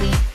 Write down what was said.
Week.